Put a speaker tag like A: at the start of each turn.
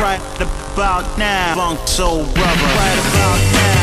A: Right about now, Funk Soul Brother. Right about